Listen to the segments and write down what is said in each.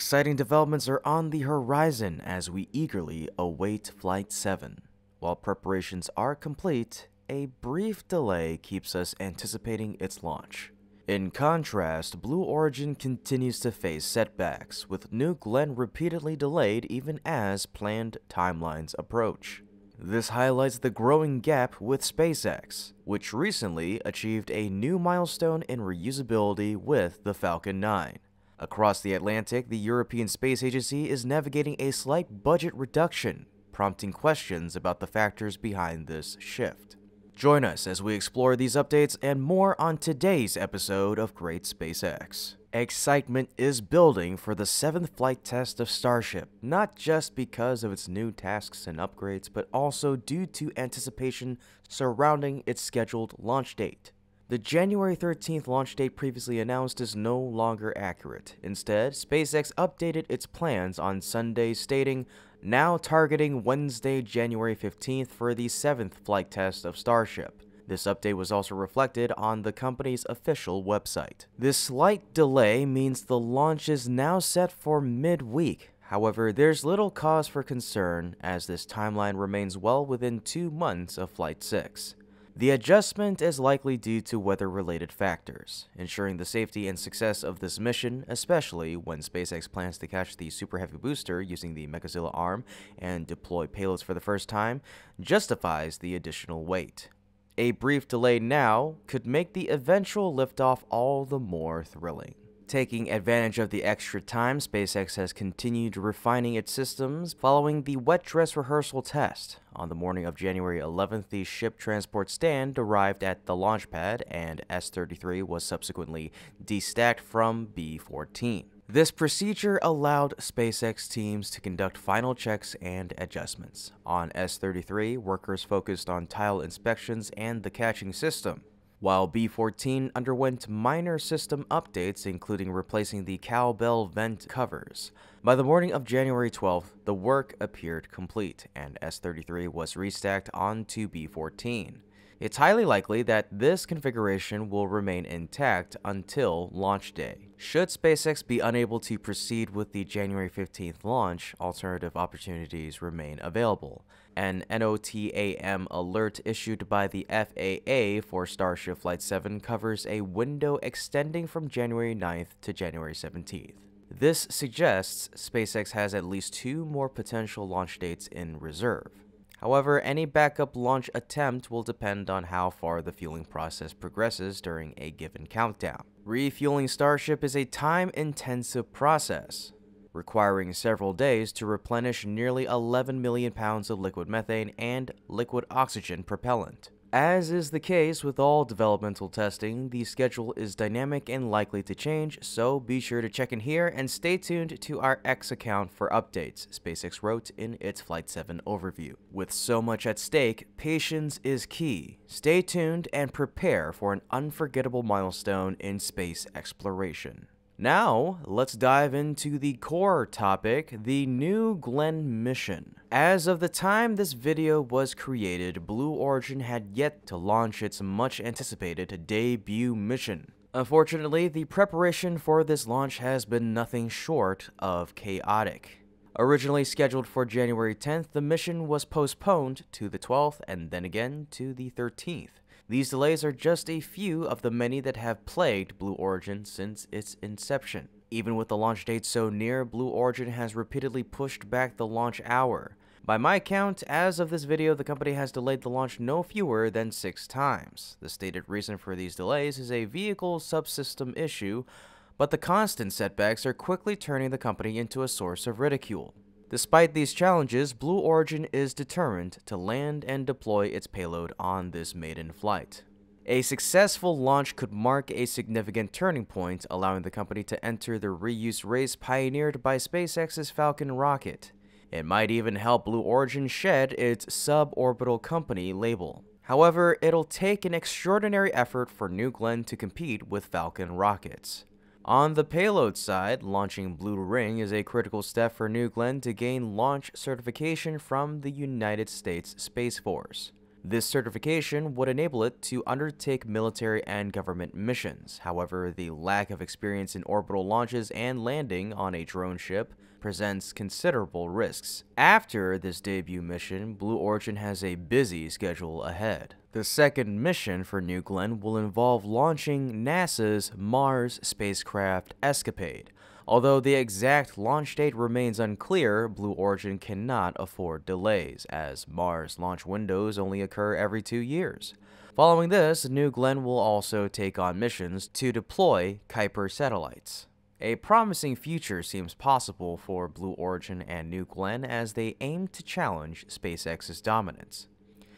Exciting developments are on the horizon as we eagerly await Flight 7. While preparations are complete, a brief delay keeps us anticipating its launch. In contrast, Blue Origin continues to face setbacks, with New Glenn repeatedly delayed even as planned timelines approach. This highlights the growing gap with SpaceX, which recently achieved a new milestone in reusability with the Falcon 9. Across the Atlantic, the European Space Agency is navigating a slight budget reduction, prompting questions about the factors behind this shift. Join us as we explore these updates and more on today's episode of Great SpaceX. Excitement is building for the seventh flight test of Starship, not just because of its new tasks and upgrades, but also due to anticipation surrounding its scheduled launch date. The January 13th launch date previously announced is no longer accurate. Instead, SpaceX updated its plans on Sunday, stating now targeting Wednesday, January 15th for the seventh flight test of Starship. This update was also reflected on the company's official website. This slight delay means the launch is now set for midweek. However, there's little cause for concern as this timeline remains well within two months of Flight 6. The adjustment is likely due to weather-related factors, ensuring the safety and success of this mission, especially when SpaceX plans to catch the Super Heavy booster using the Mechazilla arm and deploy payloads for the first time, justifies the additional weight. A brief delay now could make the eventual liftoff all the more thrilling. Taking advantage of the extra time, SpaceX has continued refining its systems following the wet dress rehearsal test. On the morning of January 11th, the ship transport stand arrived at the launch pad, and S-33 was subsequently destacked from B-14. This procedure allowed SpaceX teams to conduct final checks and adjustments. On S-33, workers focused on tile inspections and the catching system while B-14 underwent minor system updates including replacing the cowbell vent covers. By the morning of January 12th, the work appeared complete, and S-33 was restacked onto B-14. It's highly likely that this configuration will remain intact until launch day. Should SpaceX be unable to proceed with the January 15th launch, alternative opportunities remain available. An NOTAM alert issued by the FAA for Starship Flight 7 covers a window extending from January 9th to January 17th. This suggests SpaceX has at least two more potential launch dates in reserve. However, any backup launch attempt will depend on how far the fueling process progresses during a given countdown. Refueling Starship is a time-intensive process, requiring several days to replenish nearly 11 million pounds of liquid methane and liquid oxygen propellant. As is the case with all developmental testing, the schedule is dynamic and likely to change, so be sure to check in here and stay tuned to our X account for updates, SpaceX wrote in its Flight 7 overview. With so much at stake, patience is key. Stay tuned and prepare for an unforgettable milestone in space exploration. Now, let's dive into the core topic, the New Glenn mission. As of the time this video was created, Blue Origin had yet to launch its much anticipated debut mission. Unfortunately, the preparation for this launch has been nothing short of chaotic. Originally scheduled for January 10th, the mission was postponed to the 12th and then again to the 13th. These delays are just a few of the many that have plagued Blue Origin since its inception. Even with the launch date so near, Blue Origin has repeatedly pushed back the launch hour. By my count, as of this video, the company has delayed the launch no fewer than six times. The stated reason for these delays is a vehicle subsystem issue, but the constant setbacks are quickly turning the company into a source of ridicule. Despite these challenges, Blue Origin is determined to land and deploy its payload on this maiden flight. A successful launch could mark a significant turning point, allowing the company to enter the reuse race pioneered by SpaceX's Falcon rocket. It might even help Blue Origin shed its suborbital company label. However, it'll take an extraordinary effort for New Glenn to compete with Falcon rockets. On the payload side, launching Blue Ring is a critical step for New Glenn to gain launch certification from the United States Space Force. This certification would enable it to undertake military and government missions. However, the lack of experience in orbital launches and landing on a drone ship presents considerable risks. After this debut mission, Blue Origin has a busy schedule ahead. The second mission for New Glenn will involve launching NASA's Mars spacecraft Escapade. Although the exact launch date remains unclear, Blue Origin cannot afford delays, as Mars launch windows only occur every two years. Following this, New Glenn will also take on missions to deploy Kuiper satellites. A promising future seems possible for Blue Origin and New Glenn as they aim to challenge SpaceX's dominance.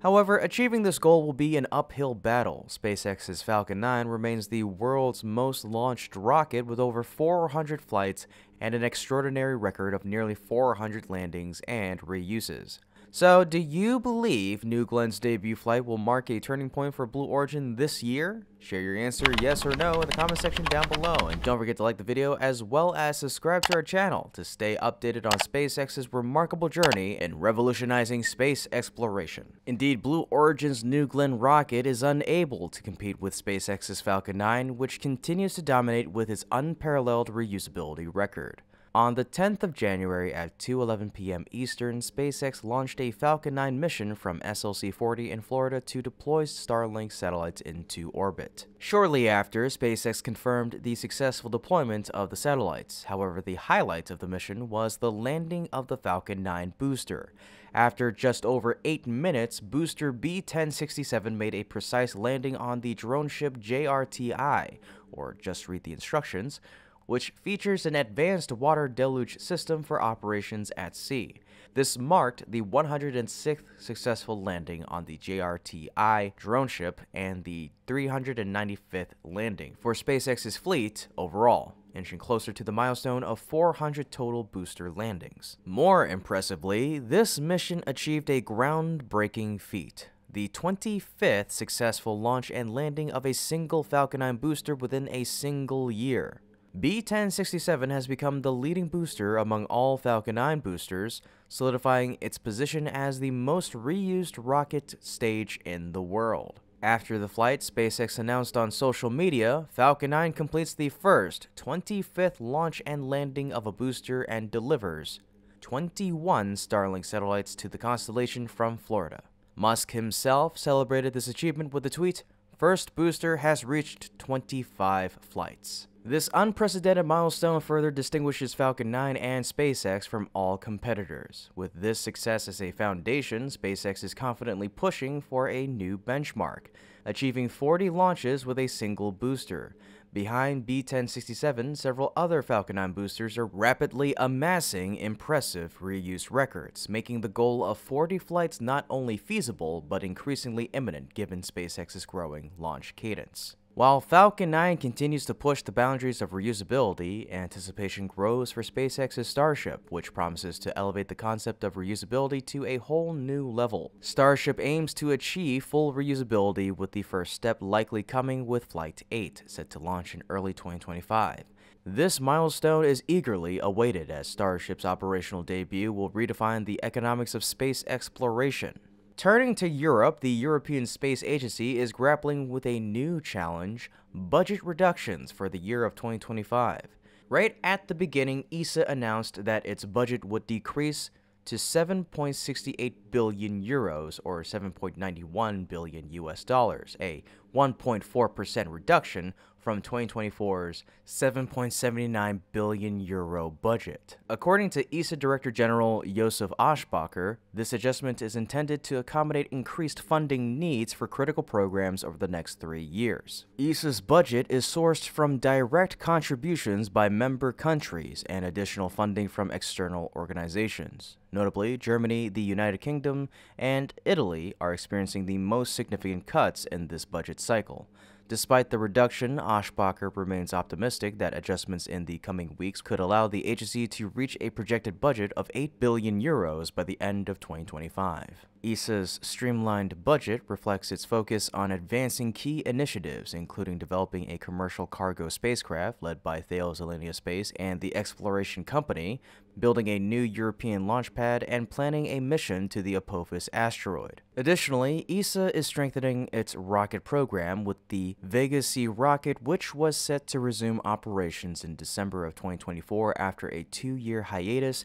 However, achieving this goal will be an uphill battle. SpaceX's Falcon 9 remains the world's most launched rocket with over 400 flights and an extraordinary record of nearly 400 landings and reuses. So, do you believe New Glenn's debut flight will mark a turning point for Blue Origin this year? Share your answer yes or no in the comment section down below, and don't forget to like the video as well as subscribe to our channel to stay updated on SpaceX's remarkable journey in revolutionizing space exploration. Indeed, Blue Origin's New Glenn rocket is unable to compete with SpaceX's Falcon 9, which continues to dominate with its unparalleled reusability record. On the 10th of January at 2:11 p.m. Eastern, SpaceX launched a Falcon 9 mission from SLC-40 in Florida to deploy Starlink satellites into orbit. Shortly after, SpaceX confirmed the successful deployment of the satellites. However, the highlight of the mission was the landing of the Falcon 9 booster. After just over 8 minutes, booster B-1067 made a precise landing on the drone ship JRTI, or just read the instructions, which features an advanced water deluge system for operations at sea. This marked the 106th successful landing on the JRTI drone ship and the 395th landing for SpaceX's fleet overall inching closer to the milestone of 400 total booster landings. More impressively, this mission achieved a groundbreaking feat the 25th successful launch and landing of a single Falcon 9 booster within a single year. B-1067 has become the leading booster among all Falcon 9 boosters, solidifying its position as the most reused rocket stage in the world. After the flight, SpaceX announced on social media, Falcon 9 completes the first 25th launch and landing of a booster and delivers 21 Starlink satellites to the constellation from Florida. Musk himself celebrated this achievement with the tweet, First booster has reached 25 flights. This unprecedented milestone further distinguishes Falcon 9 and SpaceX from all competitors. With this success as a foundation, SpaceX is confidently pushing for a new benchmark, achieving 40 launches with a single booster. Behind B-1067, several other Falcon 9 boosters are rapidly amassing impressive reuse records, making the goal of 40 flights not only feasible, but increasingly imminent given SpaceX's growing launch cadence. While Falcon 9 continues to push the boundaries of reusability, anticipation grows for SpaceX's Starship, which promises to elevate the concept of reusability to a whole new level. Starship aims to achieve full reusability with the first step likely coming with Flight 8, set to launch in early 2025. This milestone is eagerly awaited as Starship's operational debut will redefine the economics of space exploration. Turning to Europe, the European Space Agency is grappling with a new challenge budget reductions for the year of 2025. Right at the beginning, ESA announced that its budget would decrease to 7.68 billion euros or 7.91 billion US dollars, a 1.4% reduction from 2024's 7.79 billion euro budget. According to ESA Director General Josef Aschbacher, this adjustment is intended to accommodate increased funding needs for critical programs over the next three years. ESA's budget is sourced from direct contributions by member countries and additional funding from external organizations. Notably, Germany, the United Kingdom, and Italy are experiencing the most significant cuts in this budget cycle. Despite the reduction, Aschbacher remains optimistic that adjustments in the coming weeks could allow the agency to reach a projected budget of 8 billion euros by the end of 2025. ESA's streamlined budget reflects its focus on advancing key initiatives, including developing a commercial cargo spacecraft led by Thales Alenia Space and the Exploration Company, building a new European launch pad, and planning a mission to the Apophis asteroid. Additionally, ESA is strengthening its rocket program with the Vega C rocket, which was set to resume operations in December of 2024 after a two year hiatus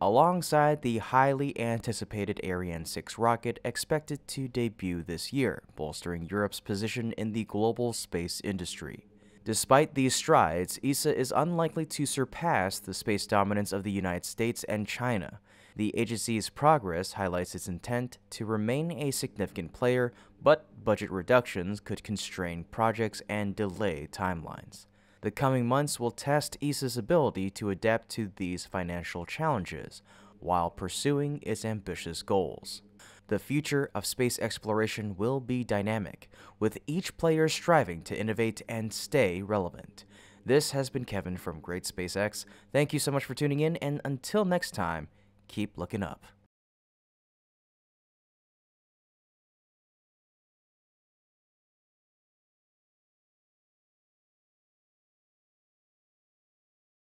alongside the highly anticipated Ariane 6 rocket expected to debut this year, bolstering Europe's position in the global space industry. Despite these strides, ESA is unlikely to surpass the space dominance of the United States and China. The agency's progress highlights its intent to remain a significant player, but budget reductions could constrain projects and delay timelines. The coming months will test ESA's ability to adapt to these financial challenges while pursuing its ambitious goals. The future of space exploration will be dynamic, with each player striving to innovate and stay relevant. This has been Kevin from Great SpaceX. Thank you so much for tuning in, and until next time, keep looking up.